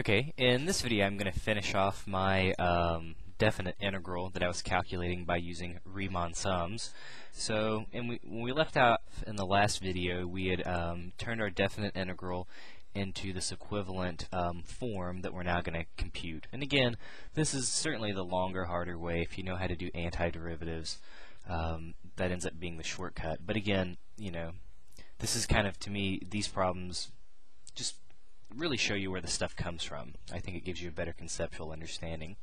Okay, in this video I'm going to finish off my um, definite integral that I was calculating by using Riemann sums. So, and we, when we left out in the last video, we had um, turned our definite integral into this equivalent um, form that we're now going to compute. And again, this is certainly the longer, harder way. If you know how to do antiderivatives, um, that ends up being the shortcut. But again, you know, this is kind of, to me, these problems just really show you where the stuff comes from. I think it gives you a better conceptual understanding.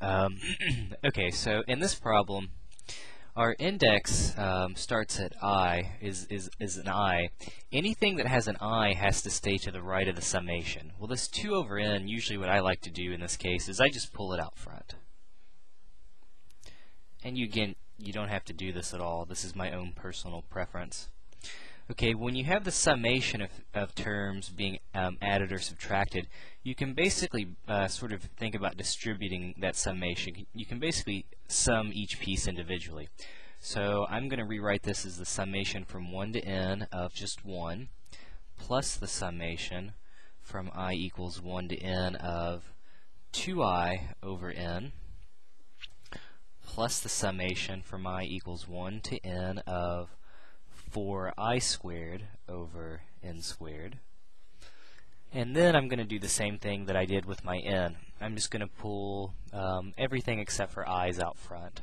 Um, okay, so in this problem, our index um, starts at i, is, is, is an i. Anything that has an i has to stay to the right of the summation. Well, this 2 over n, usually what I like to do in this case is I just pull it out front. And you, again, you don't have to do this at all. This is my own personal preference. Okay, when you have the summation of, of terms being um, added or subtracted, you can basically uh, sort of think about distributing that summation. You can basically sum each piece individually. So I'm going to rewrite this as the summation from 1 to n of just 1 plus the summation from i equals 1 to n of 2i over n plus the summation from i equals 1 to n of 4i squared over n squared. And then I'm going to do the same thing that I did with my n. I'm just going to pull um, everything except for i's out front.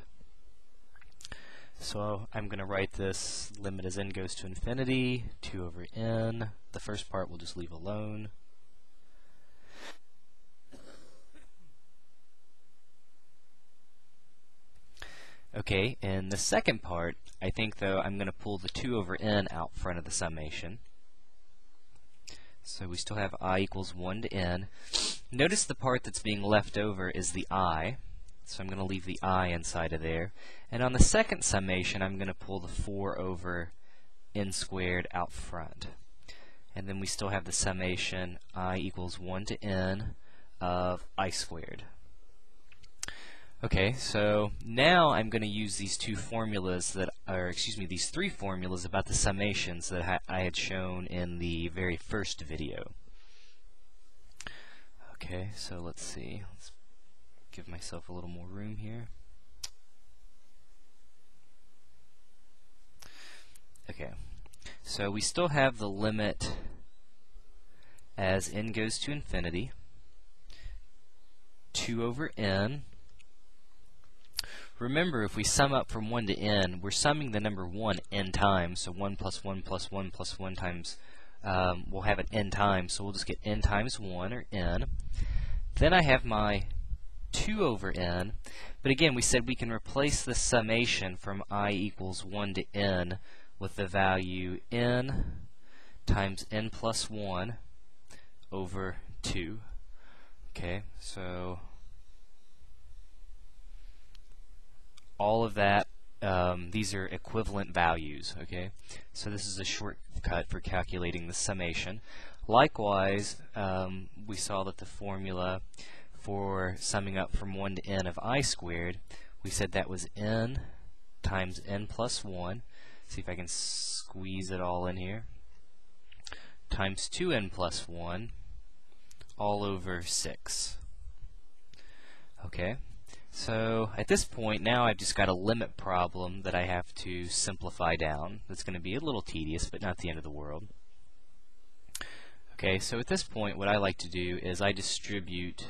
So I'm going to write this limit as n goes to infinity, 2 over n. The first part we'll just leave alone. Okay, in the second part, I think though I'm going to pull the 2 over n out front of the summation. So we still have i equals 1 to n. Notice the part that's being left over is the i. So I'm going to leave the i inside of there. And on the second summation, I'm going to pull the 4 over n squared out front. And then we still have the summation i equals 1 to n of i squared. Okay, so now I'm going to use these two formulas that are, excuse me, these three formulas about the summations that I had shown in the very first video. Okay, so let's see. Let's give myself a little more room here. Okay, so we still have the limit as n goes to infinity, 2 over n Remember, if we sum up from 1 to n, we're summing the number 1 n times, so 1 plus 1 plus 1 plus 1 times, um, we'll have it n times, so we'll just get n times 1, or n. Then I have my 2 over n, but again, we said we can replace the summation from i equals 1 to n with the value n times n plus 1 over 2. Okay, so all of that, um, these are equivalent values, okay? So this is a shortcut for calculating the summation. Likewise, um, we saw that the formula for summing up from 1 to n of i squared, we said that was n times n plus 1. See if I can squeeze it all in here. Times 2n plus 1 all over 6. Okay? So at this point now I've just got a limit problem that I have to simplify down. That's going to be a little tedious but not the end of the world. Okay, so at this point what I like to do is I distribute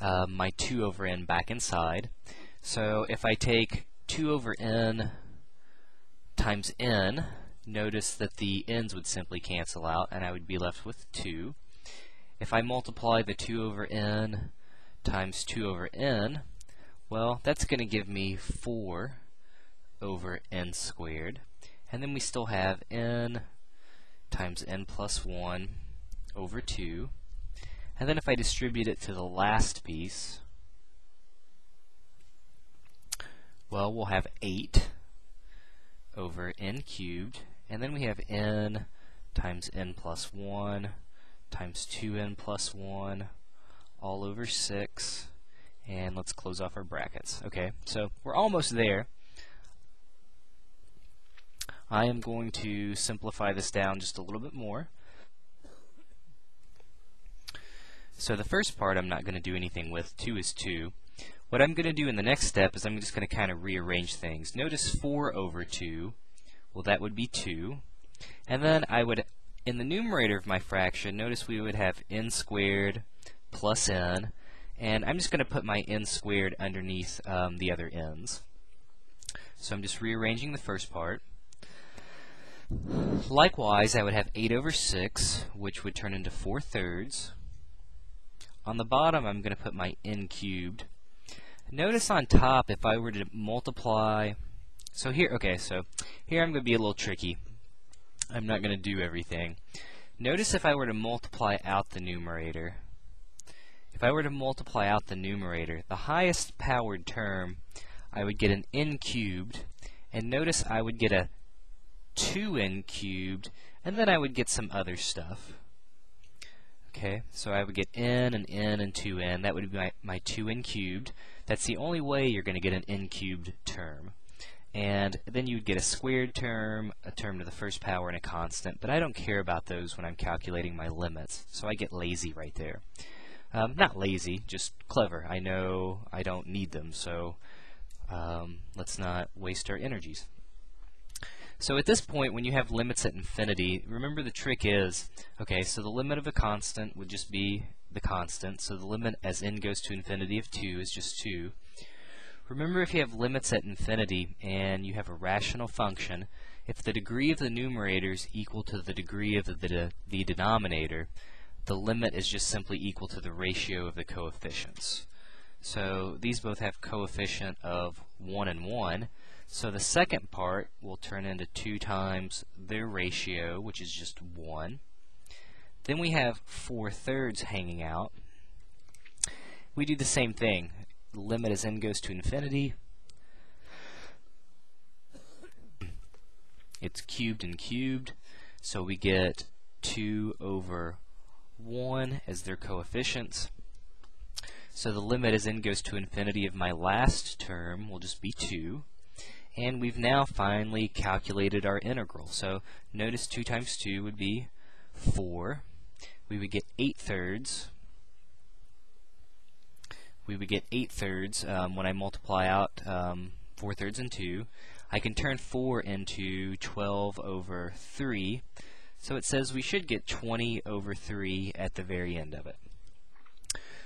uh, my 2 over n back inside. So if I take 2 over n times n, notice that the n's would simply cancel out and I would be left with 2. If I multiply the 2 over n times 2 over n, well, that's going to give me 4 over n squared. And then we still have n times n plus 1 over 2. And then if I distribute it to the last piece, well, we'll have 8 over n cubed. And then we have n times n plus 1 times 2n plus 1 all over 6 and let's close off our brackets. Okay, so we're almost there. I am going to simplify this down just a little bit more. So the first part I'm not going to do anything with. 2 is 2. What I'm going to do in the next step is I'm just going to kind of rearrange things. Notice 4 over 2, well that would be 2. And then I would, in the numerator of my fraction, notice we would have n squared plus n, and I'm just going to put my n squared underneath um, the other n's. So I'm just rearranging the first part. Likewise, I would have 8 over 6, which would turn into 4 thirds. On the bottom, I'm going to put my n cubed. Notice on top, if I were to multiply, so here, okay, so here I'm going to be a little tricky. I'm not going to do everything. Notice if I were to multiply out the numerator, if I were to multiply out the numerator, the highest powered term, I would get an n cubed, and notice I would get a 2n cubed, and then I would get some other stuff. Okay, so I would get n and n and 2n. That would be my, my 2n cubed. That's the only way you're going to get an n cubed term. And then you'd get a squared term, a term to the first power, and a constant. But I don't care about those when I'm calculating my limits, so I get lazy right there. Um, not lazy, just clever. I know I don't need them, so um, let's not waste our energies. So at this point, when you have limits at infinity, remember the trick is, okay, so the limit of a constant would just be the constant, so the limit as n goes to infinity of 2 is just 2. Remember if you have limits at infinity and you have a rational function, if the degree of the numerator is equal to the degree of the, the, the denominator, the limit is just simply equal to the ratio of the coefficients. So these both have coefficient of 1 and 1, so the second part will turn into 2 times their ratio, which is just 1. Then we have 4 thirds hanging out. We do the same thing. Limit as n goes to infinity. It's cubed and cubed, so we get 2 over 1 as their coefficients. So the limit as n goes to infinity of my last term will just be 2. And we've now finally calculated our integral. So notice 2 times 2 would be 4. We would get 8 thirds. We would get 8 thirds um, when I multiply out um, 4 thirds and 2. I can turn 4 into 12 over 3. So it says we should get 20 over 3 at the very end of it.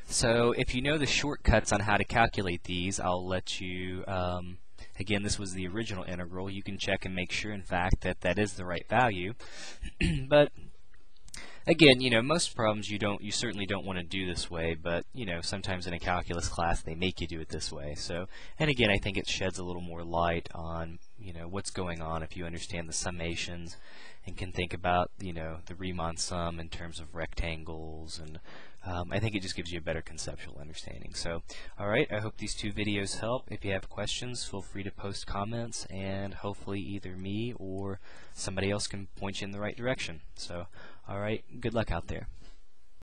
So if you know the shortcuts on how to calculate these, I'll let you um, Again, this was the original integral. You can check and make sure, in fact, that that is the right value. but again, you know, most problems you don't, you certainly don't want to do this way, but you know, sometimes in a calculus class they make you do it this way. So, and again, I think it sheds a little more light on, you know, what's going on if you understand the summations and can think about, you know, the Riemann sum in terms of rectangles and um, I think it just gives you a better conceptual understanding. So, alright, I hope these two videos help. If you have questions, feel free to post comments, and hopefully either me or somebody else can point you in the right direction. So, alright, good luck out there.